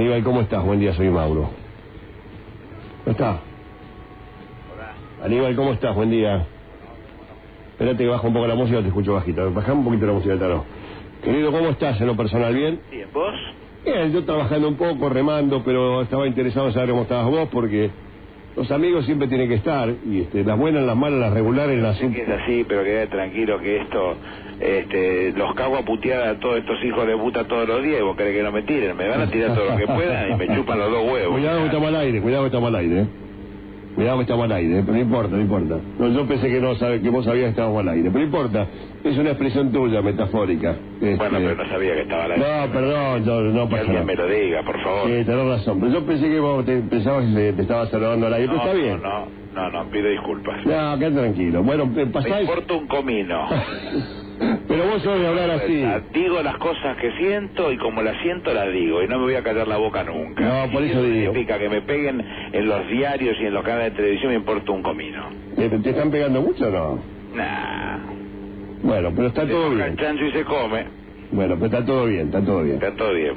Aníbal, ¿cómo estás? Buen día, soy Mauro. ¿No está? Aníbal, ¿cómo estás? Buen día. Espérate que bajo un poco la música, te escucho bajito. Bajá un poquito la música, Taro. Querido, ¿cómo estás en lo personal? ¿Bien? Bien, ¿vos? Bien, yo trabajando un poco, remando, pero estaba interesado en saber cómo estabas vos, porque los amigos siempre tienen que estar, y este, las buenas, las malas, las regulares, las... Que es así, pero quedé tranquilo que esto, este, los cago a putear a todos estos hijos de puta todos los días, y vos querés que no me tiren, me van a tirar todo lo que puedan y me chupan los dos huevos. Cuidado que estamos al aire, cuidado que estamos al aire. ¿eh? Que estamos al aire, ¿eh? pero no importa, no importa. No, yo pensé que no sabe, que vos sabías que estábamos al aire, pero no importa. Es una expresión tuya, metafórica. Este- Bueno, pero no sabía que estaba la... No, perdón, yo, no pasa nada. me lo diga, por favor. Sí, tenés razón, pero yo pensé que vos te, pensabas que te estabas saludando al aire, pero no, está bien. no, no, no, pido disculpas. No, quédate tranquilo. Bueno, eh, Me pasá importa un comino. Pero vos sos de hablar así. Digo las cosas que siento y como las siento las digo y no me voy a callar la boca nunca. No, por Y eso digo. significa que me peguen en los diarios y en los canales de televisión me importa un comino. Eh, ¿Te están pegando mucho o no? Nah. Bueno, pero está todo bien. el chancho y se come. Bueno, pero está todo bien, está todo bien. Está todo bien.